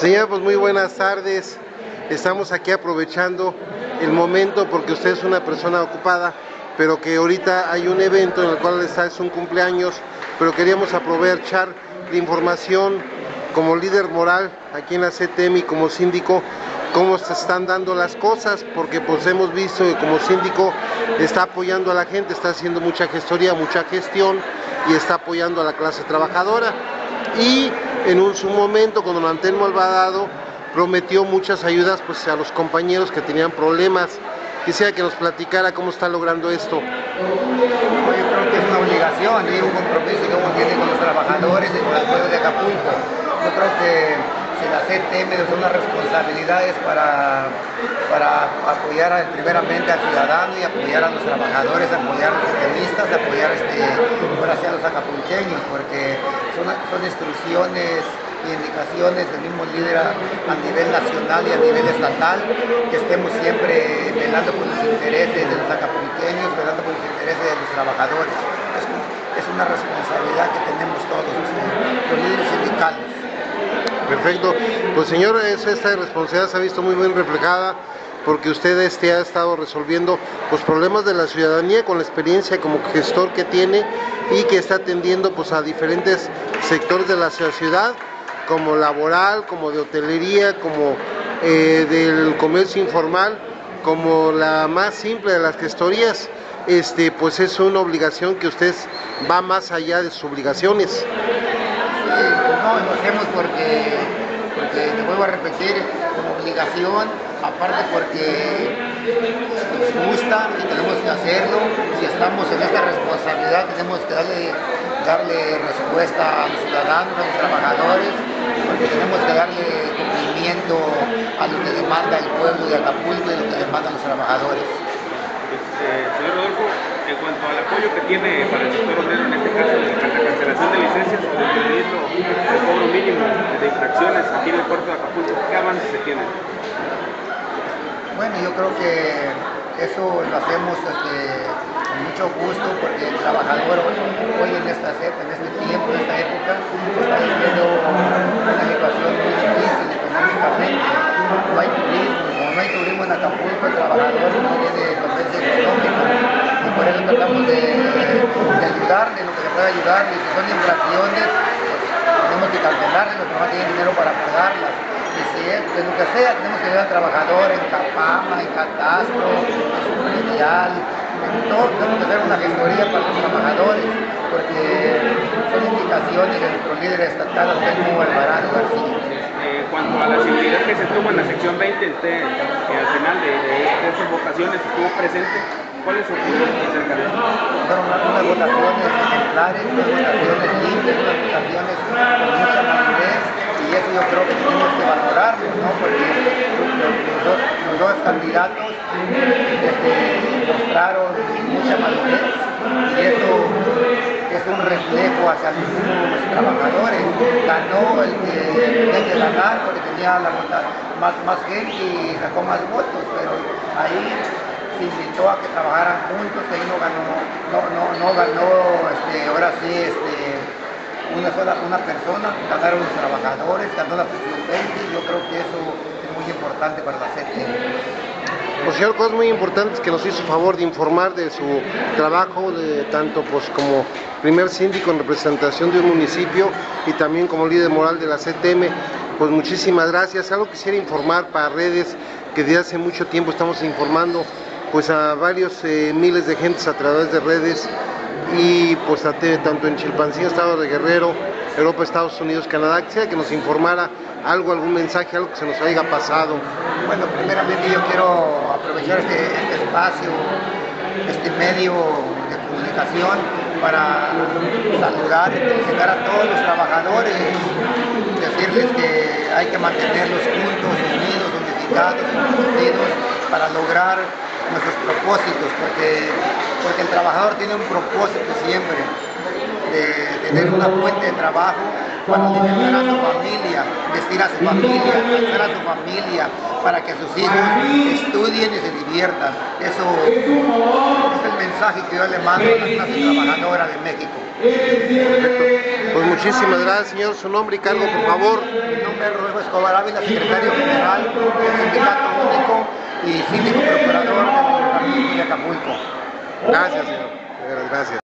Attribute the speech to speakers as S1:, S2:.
S1: Señora, pues muy buenas tardes. Estamos aquí aprovechando el momento porque usted es una persona ocupada, pero que ahorita hay un evento en el cual está, es un cumpleaños, pero queríamos aprovechar la información como líder moral aquí en la CTM y como síndico cómo se están dando las cosas, porque pues hemos visto que como síndico está apoyando a la gente, está haciendo mucha gestoría, mucha gestión y está apoyando a la clase trabajadora. Y en un su momento, cuando Mantel Malvadado prometió muchas ayudas pues, a los compañeros que tenían problemas. Quisiera que nos platicara cómo está logrando esto.
S2: Yo creo que es una obligación y un compromiso que uno tiene con los trabajadores y con el pueblo de Acapulco. Yo creo que si la CTM son unas responsabilidades para, para apoyar primeramente al ciudadano y apoyar a los trabajadores, apoyar a los activistas, apoyar este, a los acapulqueños, porque son, son instrucciones y indicaciones del mismo líder a, nivel nacional y a nivel estatal, que estemos siempre velando por los intereses de los acapulqueños, velando por los intereses de los trabajadores. Es, es una responsabilidad que tenemos todos, los líderes sindicales.
S1: Perfecto. Pues señor, esta responsabilidad se ha visto muy bien reflejada porque usted este ha estado resolviendo los problemas de la ciudadanía con la experiencia como gestor que tiene y que está atendiendo pues a diferentes sectores de la ciudad como laboral, como de hotelería, como eh, del comercio informal, como la más simple de las gestorías, este, pues es una obligación que usted va más allá de sus obligaciones
S2: no, lo hacemos porque, porque, te vuelvo a repetir, como obligación, aparte porque nos gusta y tenemos que hacerlo, si estamos en esta responsabilidad tenemos que darle, darle respuesta a los ciudadanos, a los trabajadores, porque tenemos que darle cumplimiento a lo que demanda el pueblo de Acapulco y lo que demandan los trabajadores.
S3: Este, señor Rodolfo, en cuanto al apoyo que tiene para el sector obrero, en este caso, de licencias o del pedido de cobro mínimo de infracciones aquí en el puerto de Acapulco, ¿qué avances se tienen?
S2: Bueno, yo creo que eso lo hacemos este, con mucho gusto porque el trabajador hoy en, esta, en este tiempo, en esta época, está viviendo una situación muy difícil económicamente. No hay turismo, como no hay turismo en Acapulco, el trabajador no tiene solvencia económica y por eso tratamos de, de ayudarle lo que se puede ayudar y si son infracciones, tenemos que cancelarle, los que no tienen dinero para pagarlas de lo que sea, tenemos que ayudar al trabajador en Capama, en Catastro, en Predial, en todo, tenemos que hacer una gestoría para los trabajadores, porque son indicaciones de nuestro líder estatal, Antonio Alvarado García.
S3: Eh, cuanto a la seguridad que se tuvo en la sección 20, usted que al final de, de, esas votaciones estuvo presente, ¿cuál es su opinión?
S2: Fueron unas votaciones ejemplares, unas votaciones limpias, unas votaciones con mucha madurez y eso yo creo que tenemos que valorarlo, ¿no? porque los, dos, candidatos este, mostraron mucha madurez y eso es un reflejo hacia los trabajadores. Ganó el que tenía que ganar porque tenía la más, más gente y sacó más votos, pero ahí invitó a que trabajaran juntos, ahí no ganó, no, no, no ganó, este, ahora sí, este, una sola una persona, ganaron los trabajadores, ganó la presión 20, yo creo que eso es muy importante para la CTM.
S1: Pues señor, cosas muy importantes que nos hizo favor de informar de su trabajo, de tanto pues como primer síndico en representación de un municipio y también como líder moral de la CTM. Pues muchísimas gracias. Algo quisiera informar para redes que desde hace mucho tiempo estamos informando pues a varios eh, miles de gentes a través de redes y pues a, tanto en Chilpancingo, Estado de Guerrero, Europa, Estados Unidos, Canadá, quisiera que nos informara algo, algún mensaje, algo que se nos haya pasado.
S2: Bueno, primeramente yo quiero aprovechar este, este espacio, este medio de comunicación para saludar y felicitar a todos los trabajadores, decirles que hay que mantenerlos juntos, unidos, unificados, unidos para lograr nuestros propósitos, porque, porque el trabajador tiene un propósito siempre de tener una fuente de trabajo para alimentar a su familia, vestir a su familia, hacer a su familia, para que sus hijos estudien y se diviertan. Eso es el mensaje que yo le mando a la clase trabajadora de México.
S1: Perfecto. Pues muchísimas gracias, señor. Su nombre y cargo, por favor.
S2: Mi nombre es Rodolfo Escobar Ávila, secretario general del Sindicato Único y Ayuntamiento de Acapulco.
S1: Gracias, señor. Gracias.